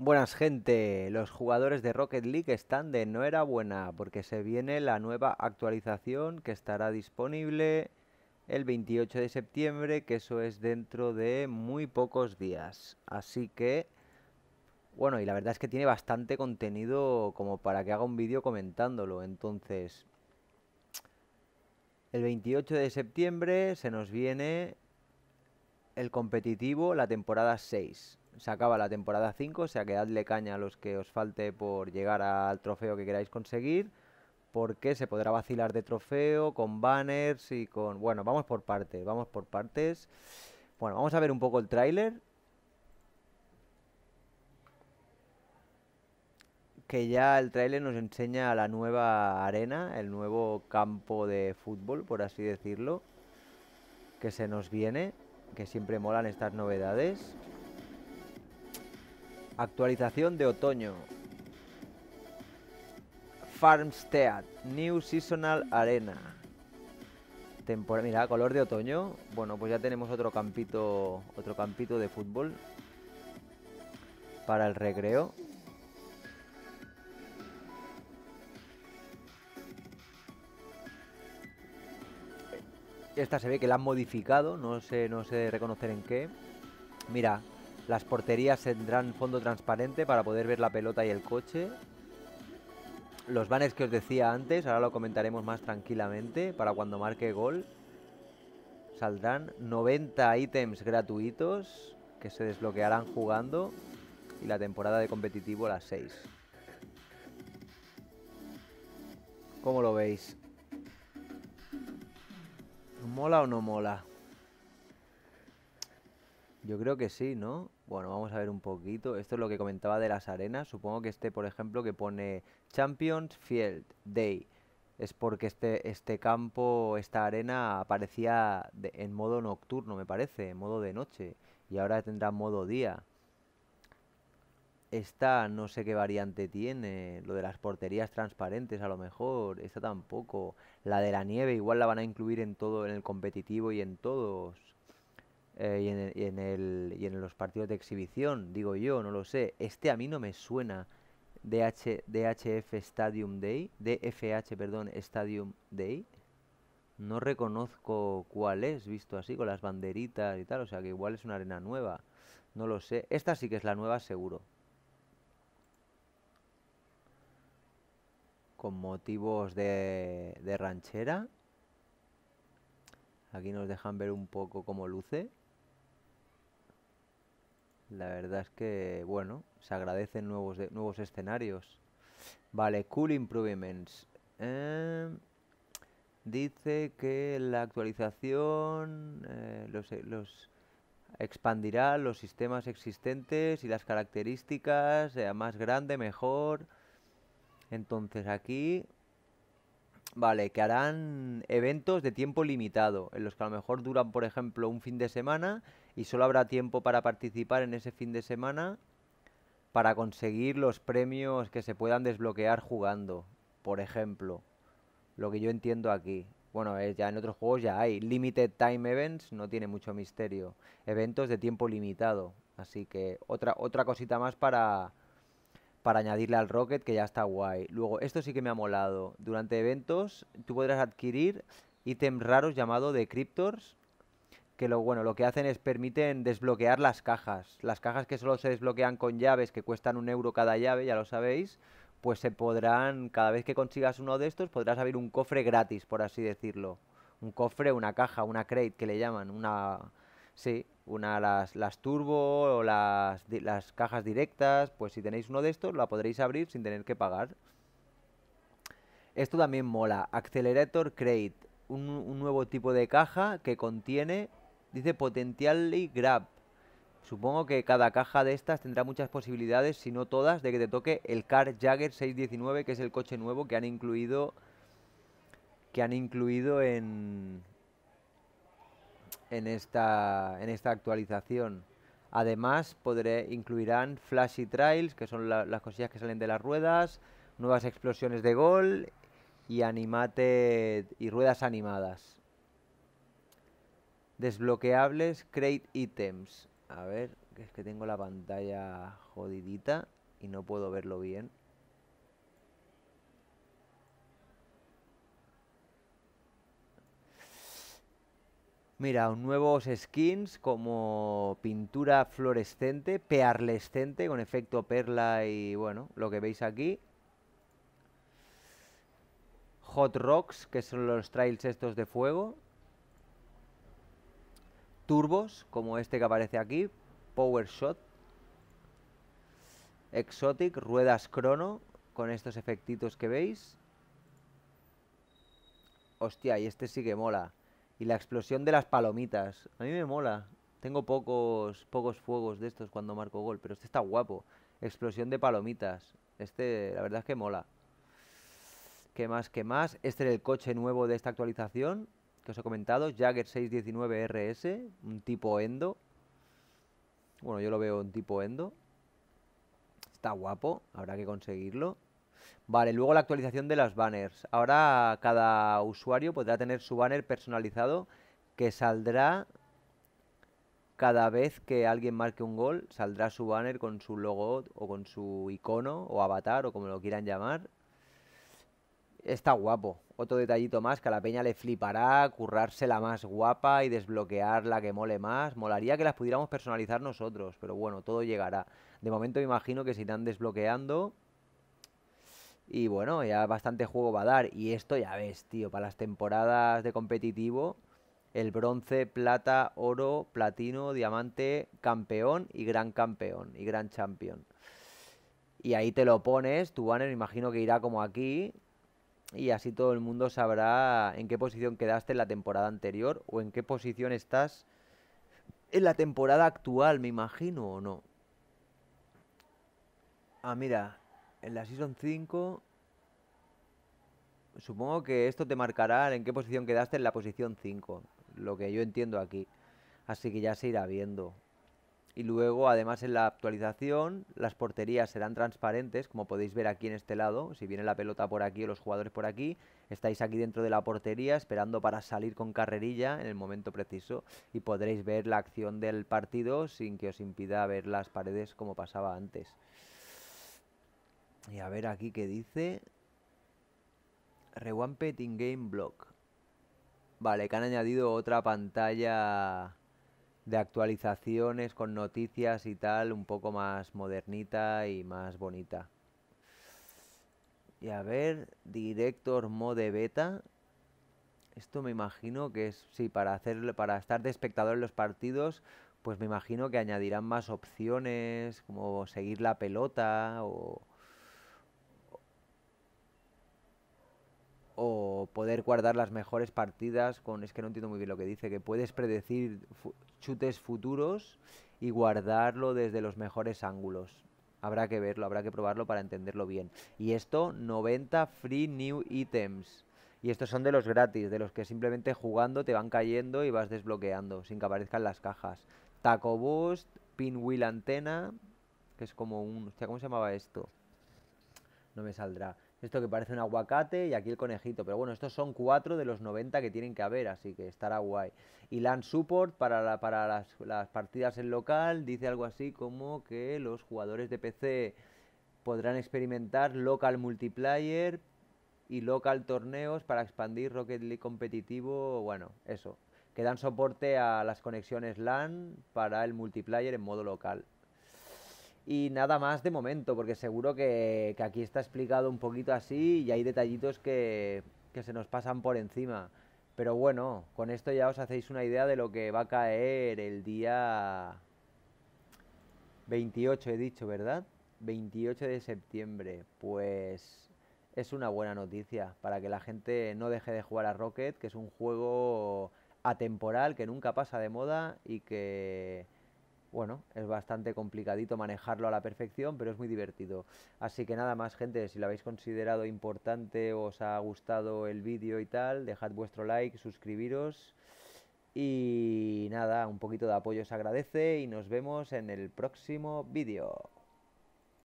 Buenas gente, los jugadores de Rocket League están de enhorabuena porque se viene la nueva actualización que estará disponible el 28 de septiembre, que eso es dentro de muy pocos días. Así que, bueno, y la verdad es que tiene bastante contenido como para que haga un vídeo comentándolo. Entonces, el 28 de septiembre se nos viene el competitivo, la temporada 6 se acaba la temporada 5, o sea que dadle caña a los que os falte por llegar al trofeo que queráis conseguir, porque se podrá vacilar de trofeo con banners y con... Bueno, vamos por partes, vamos por partes. Bueno, vamos a ver un poco el tráiler. Que ya el tráiler nos enseña la nueva arena, el nuevo campo de fútbol, por así decirlo, que se nos viene, que siempre molan estas novedades. Actualización de otoño. Farmstead, New Seasonal Arena. mira, color de otoño. Bueno, pues ya tenemos otro campito, otro campito de fútbol para el recreo. Esta se ve que la han modificado, no sé, no sé reconocer en qué. Mira, las porterías tendrán fondo transparente para poder ver la pelota y el coche. Los banners que os decía antes, ahora lo comentaremos más tranquilamente para cuando marque gol. Saldrán 90 ítems gratuitos que se desbloquearán jugando y la temporada de competitivo las 6. ¿Cómo lo veis? ¿Mola o no mola? Yo creo que sí, ¿no? Bueno, vamos a ver un poquito. Esto es lo que comentaba de las arenas. Supongo que este, por ejemplo, que pone Champions Field Day. Es porque este, este campo, esta arena aparecía en modo nocturno, me parece, en modo de noche. Y ahora tendrá modo día. Esta no sé qué variante tiene. Lo de las porterías transparentes a lo mejor. Esta tampoco. La de la nieve igual la van a incluir en todo, en el competitivo y en todos. Eh, y, en el, y, en los partidos de exhibición, digo yo, no lo sé. Este a mí no me suena DH, DHF Stadium Day, DFH, perdón, Stadium Day. No reconozco cuál es, visto así, con las banderitas y tal, o sea que igual es una arena nueva. No lo sé. Esta sí que es la nueva, seguro. Con motivos de ranchera. Aquí nos dejan ver un poco cómo luce. La verdad es que, bueno, se agradecen nuevos, nuevos escenarios. Vale, Cool Improvements. Em, dice que la actualización eh, los, eh, los, expandirá los sistemas existentes y las características, sea más grande, mejor. Entonces aquí, vale, que harán eventos de tiempo limitado, en los que a lo mejor duran, por ejemplo, un fin de semana y solo habrá tiempo para participar en ese fin de semana para conseguir los premios que se puedan desbloquear jugando, por ejemplo. Lo que yo entiendo aquí. Bueno, es, ya en otros juegos ya hay. Limited Time Events, no tiene mucho misterio. Eventos de tiempo limitado. Así que otra, otra cosita más para, para añadirle al Rocket que ya está guay. Luego, esto sí que me ha molado. Durante eventos tú podrás adquirir ítems raros llamados Decryptors que lo bueno, lo que hacen es permiten desbloquear las cajas. Las cajas que solo se desbloquean con llaves que cuestan un euro cada llave, ya lo sabéis, pues se podrán, cada vez que consigas uno de estos, podrás abrir un cofre gratis, por así decirlo. Un cofre, una caja, una crate que le llaman, una sí, una las, las turbo o las, las cajas directas, pues si tenéis uno de estos, la podréis abrir sin tener que pagar. Esto también mola. Accelerator Crate, un, un nuevo tipo de caja que contiene Dice Potentially Grab. Supongo que cada caja de estas tendrá muchas posibilidades, si no todas, de que te toque el Car Jagger 619, que es el coche nuevo que han incluido que han incluido en en esta en esta actualización. Además, podré incluirán flashy trails, que son las cosillas que salen de las ruedas, nuevas explosiones de gol y animate y ruedas animadas. Desbloqueables Crate Items. A ver, es que tengo la pantalla jodidita y no puedo verlo bien. Mira, nuevos skins como pintura fluorescente, pearlescente con efecto perla y bueno, lo que veis aquí. Hot Rocks, que son los trails estos de fuego. Turbos, como este que aparece aquí. Power Shot. Exotic, ruedas crono, con estos efectitos que veis. Hostia, y este sí que mola. Y la explosión de las palomitas. A mí me mola. Tengo pocos, pocos fuegos de estos cuando marco gol, pero este está guapo. Explosión de palomitas. Este, la verdad es que mola. ¿Qué más? ¿Qué más? Este es el coche nuevo de esta actualización que os he comentado. Jagger 619 RS. Un tipo endo. Bueno, yo lo veo un tipo endo. Está guapo. Habrá que conseguirlo. Vale, luego la actualización de las banners. Ahora cada usuario podrá tener su banner personalizado que saldrá cada vez que alguien marque un gol, saldrá su banner con su logo o con su icono o avatar o como lo quieran llamar. Está guapo. Otro detallito más que a la peña le flipará, currársela más guapa y desbloquear la que mole más. Molaría que las pudiéramos personalizar nosotros, pero bueno, todo llegará. De momento me imagino que se irán desbloqueando y bueno, ya bastante juego va a dar. Y esto ya ves, tío, para las temporadas de competitivo, el bronce, plata, oro, platino, diamante, campeón y gran campeón y gran champion. Y ahí te lo pones, tu banner imagino que irá como aquí. Y así todo el mundo sabrá en qué posición quedaste en la temporada anterior o en qué posición estás en la temporada actual, me imagino, o no. Ah, mira, en la Season 5... Supongo que esto te marcará en qué posición quedaste en la posición 5. Lo que yo entiendo aquí. Así que ya se irá viendo. Y luego, además, en la actualización, las porterías serán transparentes, como podéis ver aquí en este lado. Si viene la pelota por aquí o los jugadores por aquí, estáis aquí dentro de la portería esperando para salir con carrerilla en el momento preciso y podréis ver la acción del partido sin que os impida ver las paredes como pasaba antes. Y a ver aquí qué dice. Rewamped in-game block. Vale, que han añadido otra pantalla de actualizaciones con noticias y tal, un poco más modernita y más bonita. Y a ver, Director Mode Beta. Esto me imagino que es, sí, para hacer, para estar de espectador en los partidos, pues me imagino que añadirán más opciones, como seguir la pelota o o poder guardar las mejores partidas con, es que no entiendo muy bien lo que dice, que puedes predecir chutes futuros y guardarlo desde los mejores ángulos. Habrá que verlo, habrá que probarlo para entenderlo bien. Y esto, 90 free new items. Y estos son de los gratis, de los que simplemente jugando te van cayendo y vas desbloqueando, sin que aparezcan las cajas. Taco Boost, Pinwheel Antena, que es como un... ¿cómo se llamaba esto? No me saldrá. Esto que parece un aguacate y aquí el conejito. Pero bueno, estos son cuatro de los 90 que tienen que haber, así que estará guay. Y LAN Support para, para las, las partidas en local dice algo así como que los jugadores de PC podrán experimentar local multiplayer y local torneos para expandir Rocket League competitivo. Bueno, eso. Que dan soporte a las conexiones LAN para el multiplayer en modo local. Y nada más de momento, porque seguro que, aquí está explicado un poquito así y hay detallitos que, que se nos pasan por encima. Pero bueno, con esto ya os hacéis una idea de lo que va a caer el día 28, he dicho, ¿verdad? 28 de septiembre. Pues es una buena noticia para que la gente no deje de jugar a Rocket, que es un juego atemporal, que nunca pasa de moda y que bueno, es bastante complicadito manejarlo a la perfección, pero es muy divertido. Así que nada más, gente, si lo habéis considerado importante, os ha gustado el vídeo y tal, dejad vuestro like, suscribiros. Y nada, un poquito de apoyo os agradece y nos vemos en el próximo vídeo.